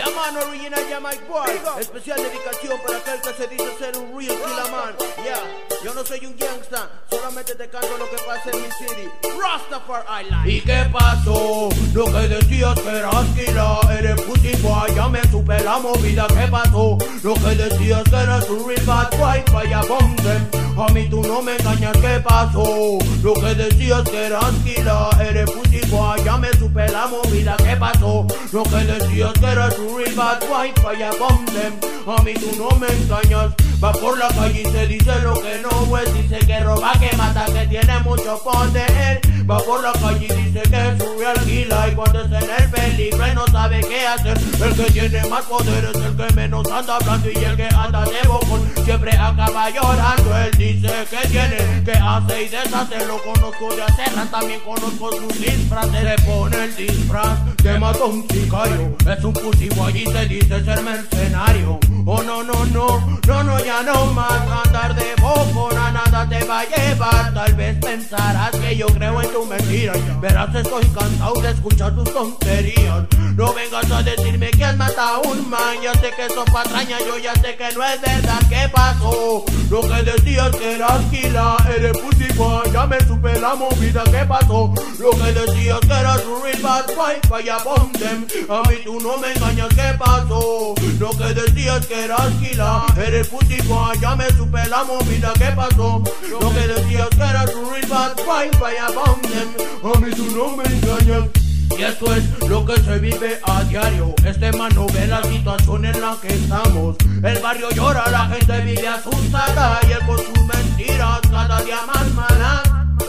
Yeah man, original Jamaica boy. Especial dedicación para aquel que se dice ser un real killer man. Yeah, yo no soy un gangsta, solamente te canto lo que pasa en mi city. Rastafari I like. ¿Y qué pasó? Lo que decías que eras killer, eres pussy boy, ya me supe la movida. ¿Qué pasó? Lo que decías que eras un real bad boy, vaya bomb A mí tú no me engañas, ¿qué pasó? Lo que decías que eras killer, eres boy, ya me supe la movida. ¿Qué pasó? Lo que decías que eras un real bad vaya bomb A mí tú no me engañas. Va por la calle y se dice lo que no es. Dice que roba, que mata, que tiene mucho poder. Va por la calle y dice que es un real gila. Y cuando es en el peligro no sabe qué hacer. El que tiene más poder es el que menos anda hablando. Y el que anda de bocón siempre acaba llorando. Él dice que tiene, que hace y deshace. Lo conozco de hacer, también conozco sus disfraces. Le pone el disfraz de matón sicario. Es un boy y se dice ser mercenario. Oh no, no, no, no, no, ya no más andar de nada te va a llevar. Tal vez pensarás que yo creo en tu mentira. Verás, estoy cansado de escuchar tus tonterías. No vengas a decirme que has matado a un man. Ya sé que eso patraña, yo ya sé que no es verdad. ¿Qué pasó? Lo que decías que eras kila, eres pussy Ya me supe la movida, ¿qué pasó? Lo que decías que un real bad vaya them. A mí tú no me engañas, ¿qué pasó? Lo que decías que eras kila, eres pussy ya me supe la movida, ¿qué pasó? Lo que decías que un real bad vaya them. A mí tú no me engañas. Y esto es lo que se vive a diario. Este man no ve la situación en la que estamos. El barrio llora, la gente vive asustada y él con sus mentiras cada día más.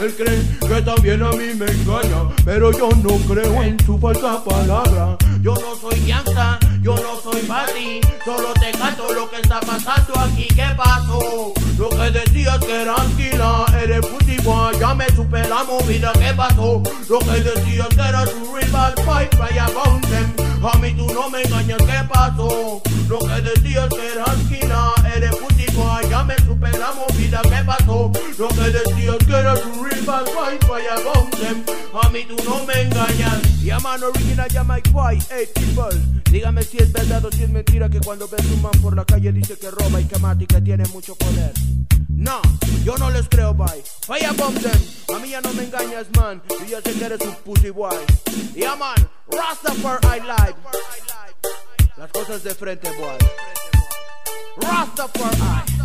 Él cree que también a mí me engaña, pero yo no creo en su falsa palabra. Yo no soy gangsta, yo no soy Bati, solo te canto lo que está pasando aquí. ¿Qué pasó? Lo que decías que era tranquila, eres pussy ya me supe la movida. ¿Qué pasó? Lo que decías que un real bad boy, vaya them. A mí tú no me engañas, ¿qué pasó? Lo que decías que era tranquila, eres pussy ya me supe la movida. ¿Qué pasó? Lo que decías que eras un real boy, vaya them. A tú no me engañas. Original hey people. Dígame si es verdad o si es mentira que cuando ves un man por la calle dice que roba y que mata y que tiene mucho poder. No, yo no les creo, bye. Firebomb them. A mí ya no me engañas, man. Yo ya sé que eres un pussy boy. Yeah, man. Rastafari live. Las cosas de frente, boy. Rastafari.